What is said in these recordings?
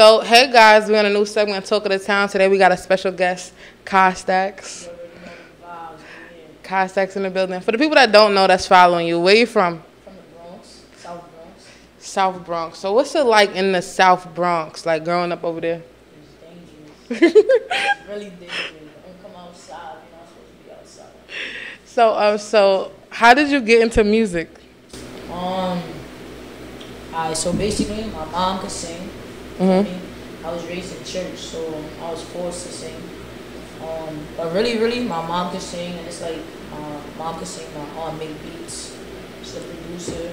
So, hey guys, we're on a new segment, Talk of the Town. Today we got a special guest, Ky Stacks. Costax in the building. For the people that don't know that's following you, where you from? From the Bronx, South Bronx. South Bronx. So, what's it like in the South Bronx, like growing up over there? It's dangerous. it's really dangerous. Don't come outside. You're not supposed to be outside. So, um, so how did you get into music? Um. Alright, so basically, my mom could sing. Mhm. me. I was raised in church, so I was forced to sing. Um, but really, really, my mom could sing, and it's like my mom could sing, my aunt make beats. She's the producer,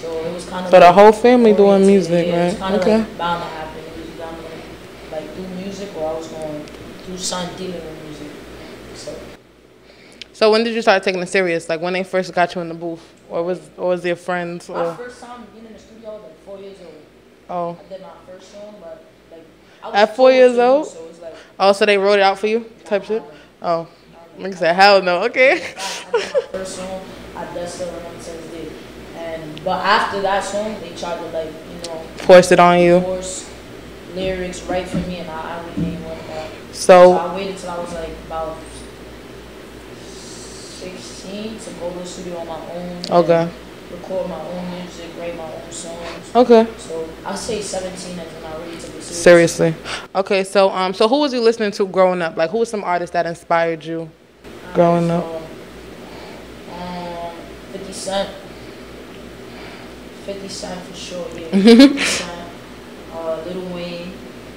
so it was kind of. So the whole family doing music, yeah, It was right? kind of Okay. like bound to happen. It was bound to like do music, or I was going to do something dealing with music. So So, when did you start taking it serious? Like when they first got you in the booth, or was, or was your friends? my Or first time being in the studio, I was like four years old. Oh, I did my first song, but like I was At four years old? So like. oh, so they wrote it out for you, type shit. Oh, like I said, hell no. Okay. First song. I just remember to this day. And but after that song, they tried to like you know Forced it on you. force lyrics right for me, and I, I really didn't want that. So So, I waited till I was like about sixteen to go to the studio on my own. okay, Record my own music, write my own songs. okay. So I say seventeen, and then I really took it serious. Seriously. Okay, so um, so who was you listening to growing up? Like, who was some artists that inspired you? growing up? Um, 50 Cent. 50 Cent for sure, yeah. 50 Cent. Uh, Lil Wayne,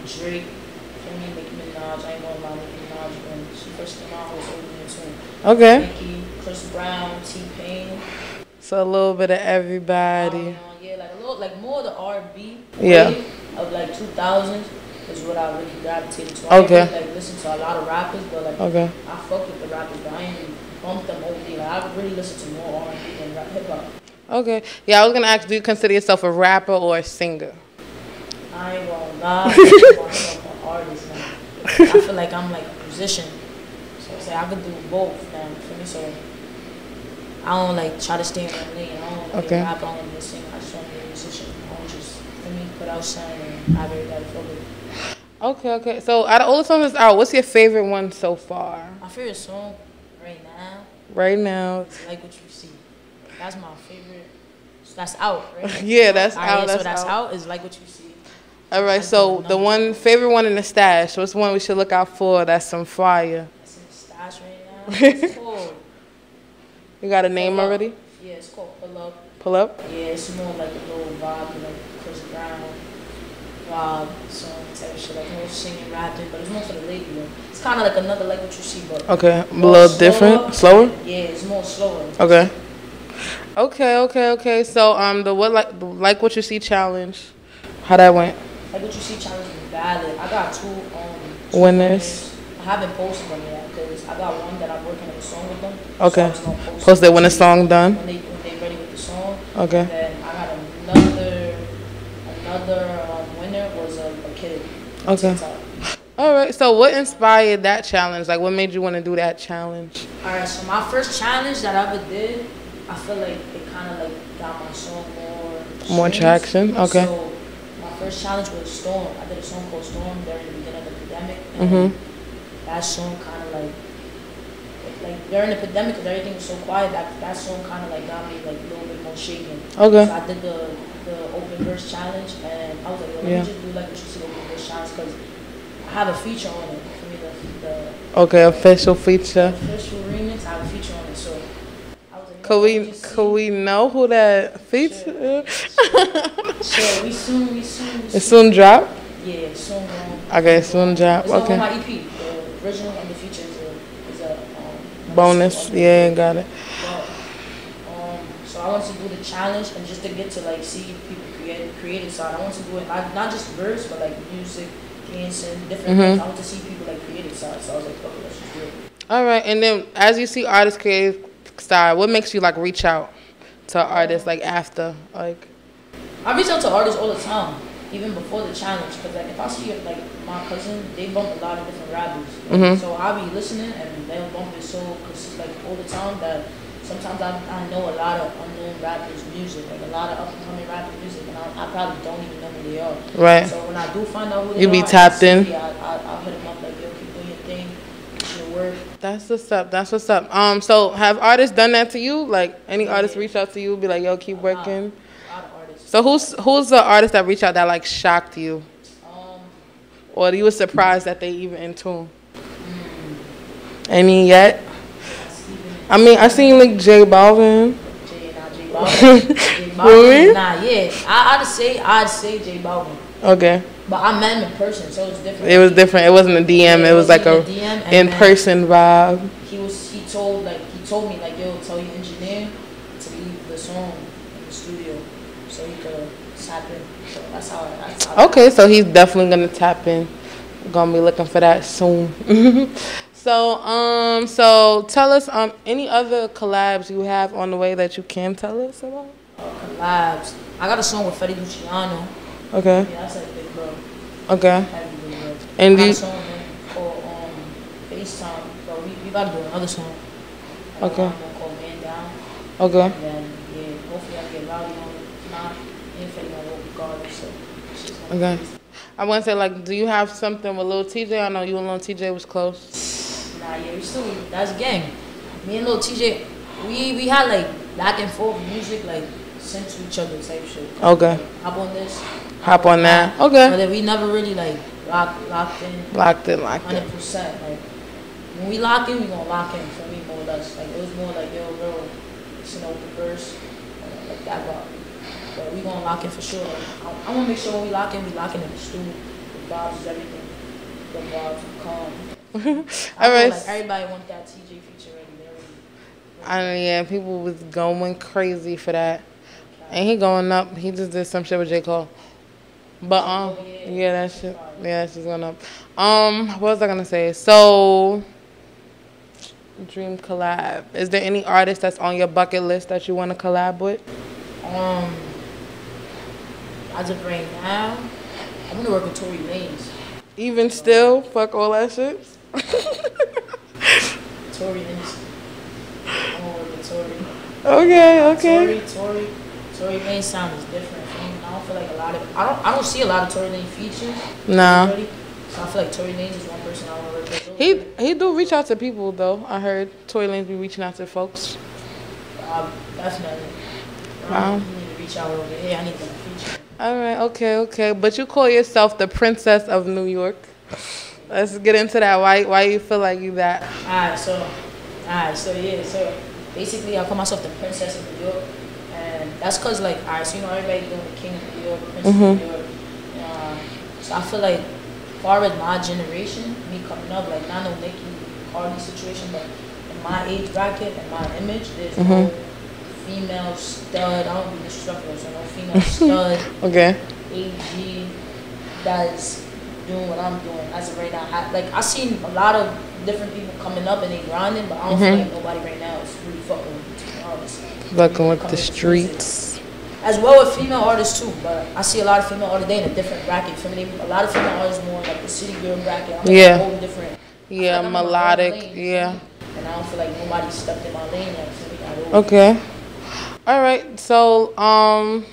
Drake, me, Nicki Minaj. I ain't gonna lie, Nicki Minaj, when she first came out, I was opening tune. Okay. Nicki, Chris Brown, T-Pain. So a little bit of everybody. Um, yeah, like a little, like more of the R&B Yeah. of like 2000s is what I really gravitated to. I Okay. really, like listen to a lot of rappers, but like Okay. I fuck with the rappers, but I ain't really bump them over there. Like, I really listen to more R&B than rap, hip hop. Okay. Yeah, I was gonna ask, do you consider yourself a rapper or a singer? I ain't gonna lie, I consider myself an artist now. I feel like I'm like a musician, so like I could do both now. For me, so I don't like try to stay in my lane. I don't want to be Okay. rapper. I don't want to be a. I just want to be a musician. I want just for me put out something and have everybody it. Okay, okay. So out of all the songs out, what's your favorite one so far? My favorite song right now Right now. "Like What You See." That's my favorite. That's out, right? Yeah, that's All right, out. yeah, That's, so that's out. out. Is "Like What You See." All right. That's So the one favorite one in the stash. What's the one we should look out for? That's some fire. That's in the stash right now. It's called. You got a name Pull Up. already? Yeah, it's called Pull Up. Pull up. Yeah, it's more like a little vibe, like Chris Brown vibe, song type of shit, like more singing, rapping, but it's more for the lady though. It's kind of like another like what you see, but Okay. A little slower. different. Slower. Yeah, it's more slower. Okay. Okay. Okay. Okay. So um, the what like the like what you see challenge. How that went? Like what you see challenge is valid. I got two um two Winners. I haven't posted them yet because I got one that I'm working on a song with them. Okay. So post, Post it when the song done. when they when they ready with the song. Okay. And then I got another another um, winner was a, a kid. Okay. TikTok. All right. So what inspired that challenge? Like, what made you want to do that challenge? All right, so my first challenge that I ever did, I feel like it kind of like got my song more More streams. traction? Okay. So my first challenge was Storm. I did a song called Storm during the beginning of the pandemic, and Mhm. that song kind of like. Like during the pandemic, because everything was so quiet, that that song kind of like got me like a little bit more shaken. Okay. So I did the the open verse challenge, and I was like, let Yeah. me just do like a see open verse challenge, because I have a feature on it for me. The the Okay. Official feature. official remix. I have a feature on it, so like, Could we could we know who that feature is? see. Sure, we soon, we soon, we It soon. soon drop. Yeah, soon. Um, Okay, soon drop. It's okay. My EP. The original and the feature is a is a Bonus. Yeah, got it. But, um, so I want to do the challenge and just to get to like see people create creative side. I want to do it not, not just verse, but like music, dancing, different Mhm. things. I want to see people like creative side. So I was like, okay, let's just do it. All right. And then as you see artists create style, what makes you like reach out to artists like after like? I reach out to artists all the time, even before the challenge. Cause like if I see like my cousin, they bump a lot of different rappers. Mhm. So I'll be listening and they'll bump it so cause it's like all the time that sometimes I, I know a lot of unknown rappers' music, like a lot of up and coming rappers' music, and I, I probably don't even know who they are. Right. So when I do find out who they You are, be tapped in? Yeah, I, I, I'll hit them up like, yo, keep doing your thing, your work. That's what's up. That's what's up. Um, so have artists done that to you? Like any artist reach out to you, be like, "Yo, keep working." A lot of artists. So who's who's the artist that reached out that like shocked you, Um, or you were surprised that they even in tune? Any yet? I mean, I seen like J Balvin. J, nah, J Balvin. J Really? Balvin. Nah, yeah. I, I'd say, I'd say J Balvin. Okay, But I met him in person, so it's different. it was different. It wasn't a DM. It was like a DM, in person vibe. He was, he told, like, he told me, like, yo, tell your engineer to leave the song in the studio so he could tap in. So that's how, that's how. Okay, so he's definitely gonna tap in. Gonna be looking for that soon. so, um, so tell us, um, any other collabs you have on the way that you can tell us about? Uh, collabs. I got a song with Freddie Luciano. Okay, Yeah, that's big bro. okay. Heavy big bro. And I got a song with him called um, FaceTime. But we, we gotta do another song. Okay. called Man Down. Okay. And then, yeah, hopefully I get rowdy on it. If not, and Freddie gonna go regardless. So, it's just gonna be Okay. I want to say, like, do you have something with Lil Tjay? I know you and Lil Tjay was close. Nah, yeah, we still that's gang. Me and Lil Tjay, we we had like back and forth music like sent to each other type shit. Okay. Like, hop on this. Hop on that. But Okay. then we never really like locked locked in Locked in, locked in. hundred percent. Like when we lock in, we gonna lock in for me more or less. Like it was more like yo, bro, it's an open verse, like that vibe. But we gonna lock in for sure. I, I wanna make sure when we lock in, we lock in in the studio. The vibes is everything. The vibes, calm. Like everybody want that TJ feature ready. I know, yeah, people was going crazy for that. And he going up. He just did some shit with J. Cole. But um yeah, that shit yeah, that shit's going up. Um, what was I gonna say? So Dream collab. Is there any artist that's on your bucket list that you wanna collab with? Um, as of right now, I'm gonna work with Tory Lanez. Even still, fuck all that shit. Tory Lanez. I'm gonna work with Tory. Okay, okay. Tory, Tory, Tory Lanez sound is different. I don't feel like a lot of I don't I don't see a lot of Tory Lanez features. Nah. already. So I feel like Tory Lanez is one person I want to work with. He he do reach out to people though. I heard Tory Lanez be reaching out to folks. Um, definitely. Wow. You need to reach out over here. I need that feature. All right, okay, okay. But you call yourself the princess of New York. Let's get into that. Why why you feel like you that? Alright, so, alright, so yeah, so basically I call myself the princess of New York, and that's cause like, alright, so you know everybody doing the king of New York, princess of New mm-hmm. York. Uh, so I feel like, far as my generation, me coming up, like not no Nicki Cardi situation, but in my age bracket and my image, there's no mm-hmm. Female stud. I don't be disrespectful, so no female stud. Okay. AG that's doing what I'm doing as of right now. I, like I seen a lot of different people coming up and they grinding, but I don't feel mm-hmm. like nobody right now is really fucking with me, to be honest. Fucking with the music. streets. As well with female artists too, but I see a lot of female artists they in a different bracket. For me, a lot of female artists more like the city girl bracket. I'm like Yeah. a whole different. Yeah, like I'm in my own melodic. lane, Yeah. And I don't feel like nobody stepped in my lane yet. For me, at. Okay. All right. So um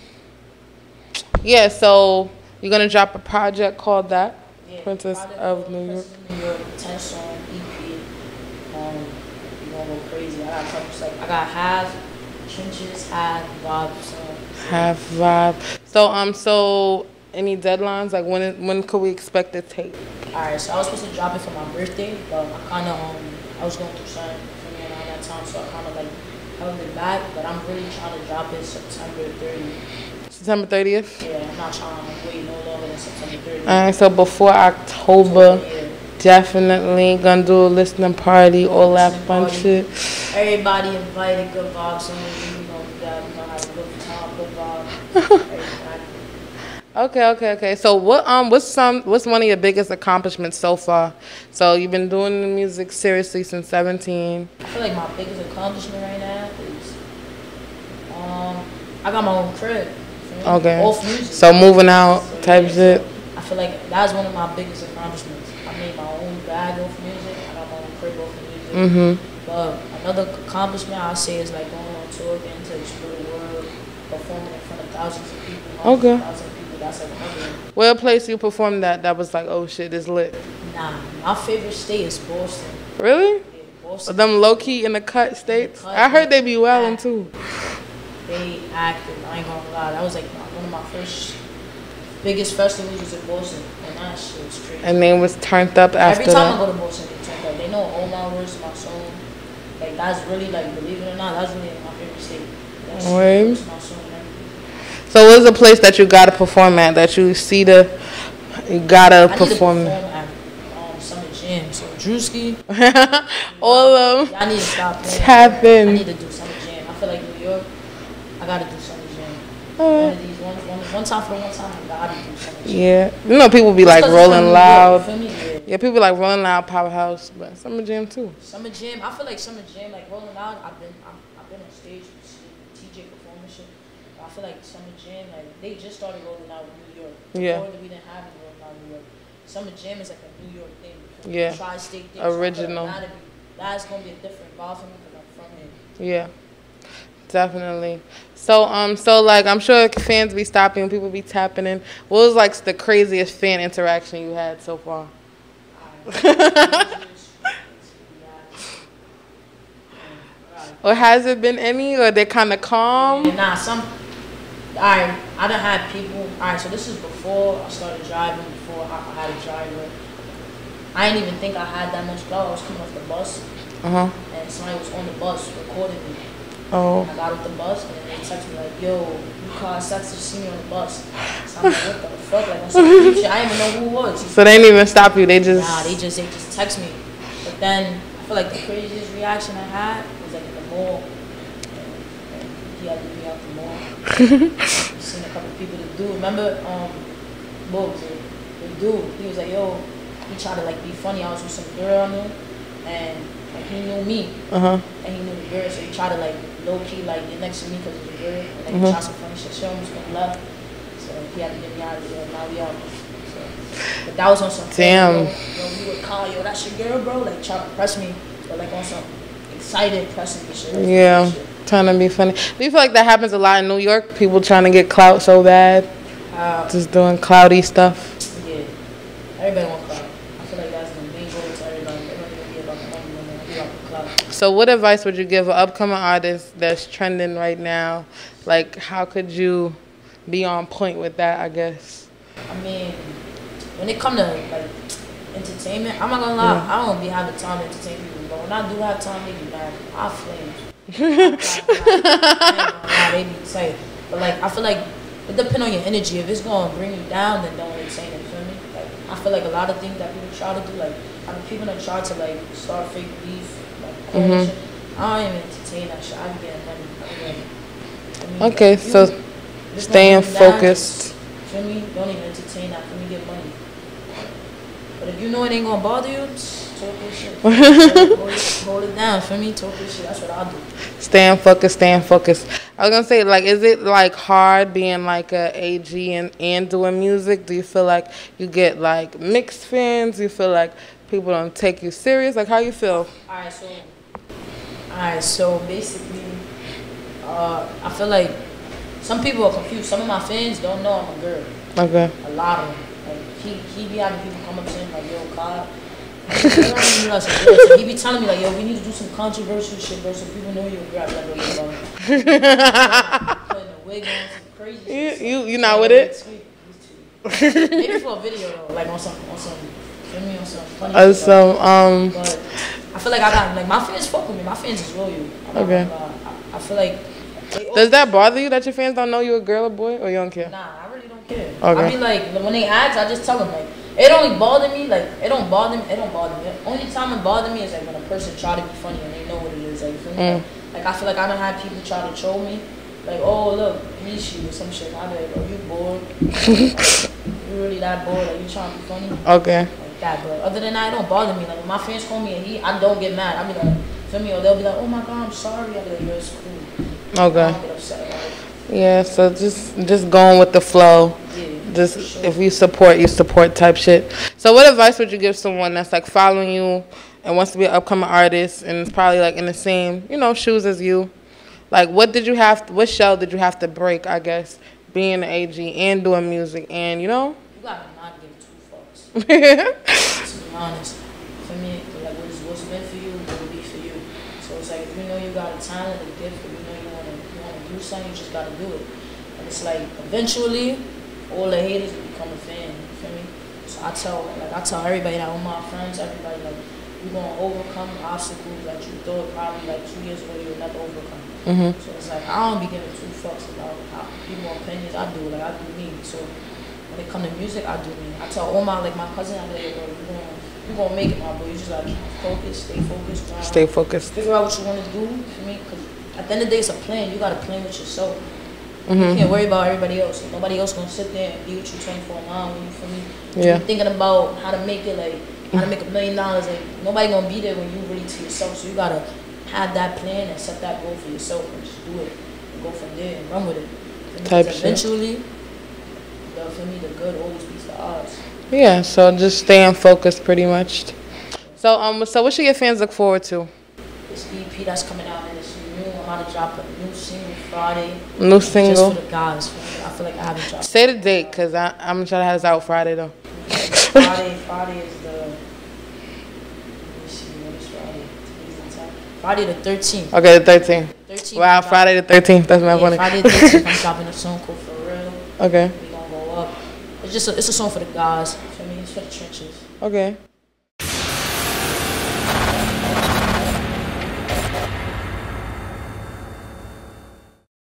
yeah, so you're gonna drop a project called that. Yeah, Princess of New York. Princess New York, ten song EP. Um, you gonna go crazy. I got a couple like I got half trenches, half vibe song. Half vibe. So um so any deadlines? Like when when could we expect the tape? Alright, so I was supposed to drop it for my birthday, but I kinda um I was going through something for me around that time, so I kinda like held it back. But I'm really trying to drop it September 30th. September 30th? Yeah, I'm not trying to wait no longer than September 30th. Alright, so before October, Yeah. definitely gonna do a listening party, all that fun party. shit. Everybody invited, good vibes. So we gonna do. We gonna have a good time, good vibe. Everybody. Okay, okay, okay. So what um what's some what's one of your biggest accomplishments so far? So you've been doing the music seriously since 17. I feel like my biggest accomplishment right now I got my own crib. you feel me? Okay. Off music. So moving out So, type yeah, shit. I feel like that's one of my biggest accomplishments. I made my own bag off music. I got my own crib off of music. Mhm. But another accomplishment I say is like going on tour, getting to explore the world, performing in front of thousands of people. Okay. Thousands of people. That's like another. Where place you performed that that was like, oh shit, it's lit. Nah, my favorite state is Boston. Really? Yeah, Boston. Them low key in the cut states. cut, I heard they be yeah. wildin' too. They acted. I ain't gonna lie. That was like one of my first biggest festivals was in Boston, and that shit was crazy. And they was turned up after Every time I go to Boston, they turn up. They know all my words my song. Like that's really like, believe it or not, that's really my favorite state. That's my song and everything. So what's a place that you gotta perform at that you see the you gotta I need to perform? perform at um, Summer Jam. So Drewski, All of them. I need to stop playing. Tap in. I need to do Summer Jam. I feel like New York, I gotta do Summer Jam. One of these, one, one, one time for one time, I gotta do Jam. yeah, you know people be like Just 'cause it's from rolling loud. you feel me? Yeah. Yeah, people like rolling loud, powerhouse, but summer jam too. Summer Jam, I feel like Summer Jam, like Rolling Loud, I've been, I'm, I've been on stage with TJ performing shit. I feel like Summer Jam, like they just started Rolling Loud in New York. Yeah. Before we didn't have it Rolling Loud in New York. Summer Jam is like a New York thing. Yeah. Tri-state thing. Original. So I feel like that'd be, that's gonna be a different vibe for me because I'm from here. Yeah, definitely. So um, so like I'm sure fans be stopping, people be tapping in. What was like the craziest fan interaction you had so far? Or has it been any? Or they kind of calm? Nah, some. Alright, I done had people. Alright, so this is before I started driving. Before I, I had a driver. I didn't even think I had that much clout. I was coming off the bus, Uh huh. and somebody was on the bus recording me. Oh. I got off the bus, and they text me like, "Yo, you call sex to see me on the bus." So I'm like, "What the fuck?" Like, on creep shit. I didn't even know who it was. So they didn't even stop you. They just. Nah, they just they just text me. But then I feel like the craziest reaction I had was like in the mall. He had to be out the mall. I seen a couple people. The dude, remember, um, what was it? The dude, he was like, yo, he tried to like be funny. I was with some girl I knew, and like he knew me, Uh huh. and he knew the girl, so he tried to like low key like next to me because of the girl, and like Mhm. he tried some funny shit. She almost got left, so he had to get me out of there. Now we out. So, but that was on some Damn. Yo, yo, you would call yo, that's your girl, bro. Like trying to press me, but like on some excited pressing me shit. Yeah. Shit. Trying to be funny. Do you feel like that happens a lot in New York? People trying to get clout so bad, Uh, just doing cloudy stuff. yeah. Everybody want clout. I feel like that's the main goal to everybody. Everybody gonna be about the money, man. Be about the clout. So, what advice would you give an upcoming artist that's trending right now? Like, how could you be on point with that? I guess. I mean, when it come to like entertainment, I'm not gonna lie, I don't be having time to entertain people. But when I do have time, they be mad. I flame. they be excited. But like, I feel like it depends on your energy. If it's gonna bring you down, then don't entertain it. Feel me? Like, I feel like a lot of things that people try to do, like, I mean, people that try to like start fake beef, Mhm. I don't even entertain that shit. I money. I like, Okay, so staying you down, focused. Feel me? Don't even entertain that. Feel me? Get money. But if you know it ain't gonna bother you, talk your shit. hold, it, hold it down. Feel me? Talk your shit. That's what I'll do. Staying focused, staying focused. I was gonna say, like, is it like hard being like a AG and, and doing music? Do you feel like you get like mixed fans? Do you feel like people don't take you serious? Like, how you feel? Alright, so. Alright, so basically, uh, I feel like some people are confused. Some of my fans don't know I'm a girl. Okay. A lot of them. Like, he, he be having people come up to him, like, yo, Cod. I don't even realize I'm a girl. So he be telling me, like, yo, we need to do some controversial shit, bro, so people know you're a girl. Like, yo, yo. Putting a wig on, some crazy You shit. you you not with it? Maybe for a video, though, like on some, on some, me, on some funny Uh, shit, though. so um. But I feel like I got like my fans fuck with me. My fans is loyal. Okay. I, I feel like. they Does that bother you that your fans don't know you a girl or boy, or you don't care? Nah, I really don't care. Okay. I mean, like when they ask, I just tell them like it only bother me. Like it don't bother me. It don't bother me. The only time it bother me is like when a person try to be funny and they know what it is. Like, you feel me? Mm. like I feel like I don't have people try to troll me. Like oh look, Nishi or some shit. I be like, oh you bored? you really that bored? Like you trying to be funny? Okay. like that. But other than that, it don't bother me. Like my fans call me and he, I don't get mad. I be like, feel me? Or they'll be like, oh my god, I'm sorry. I be like, yo, it's cool. I Okay. don't get upset. Yeah. So just just going with the flow. Yeah. Just sure. if you support, you support type shit. So what advice would you give someone that's like following you and wants to be an upcoming artist and is probably like in the same, you know, shoes as you. Like, what did you have? To, what shell did you have to break? I guess being an AG and doing music, and you know. You gotta not give two fucks. To be honest, for me, like what's, what's meant for you will be for you. So it's like if you know you got a talent, a gift, or you know you wanna you wanna do something, you just gotta do it. And it's like eventually, all the haters will become a fan. You feel me? So I tell like I tell everybody, like all my friends, everybody, like you're gonna overcome obstacles that you thought probably like two years ago you would never overcome. Mm-hmm. So it's like I don't be giving two fucks about how people opinions. I do like I do me. So it come to music, I do me. I tell all my like my cousin, I'm like, bro, you gonna you gonna make it, my boy. You just gotta focus, stay focused, grind. Stay focused. Figure out what you want to do for me, because at the end of the day, it's a plan. You gotta plan with yourself. Mm-hmm. You can't worry about everybody else. Nobody else gonna sit there and be with you 24 9 when you for me. Yeah. You thinking about how to make it like how to make a million dollars. Like nobody gonna be there when you really to yourself. So you gotta have that plan and set that goal for yourself and just do it and go from there and run with it. Type Because shit. Eventually, the, for me, the good always beats the odds. Yeah. So just staying focused, pretty much. So um, so what should your fans look forward to? This EP that's coming out and it's new. I'm about to drop a new single Friday. New Just single. for the guys. I feel like I haven't dropped. Say the date, cause I I'm trying to try to have this out Friday though. Friday, Friday is the. Let me what is Friday? The 10th. Friday the 13th. Okay, the 13th. 13th Wow, Friday the 13th. That's my Yeah, funny. Friday the 13th, I'm dropping a song called For Real. Okay. We gonna go up. It's just a, it's a song for the guys. For me, it's for the trenches. Okay.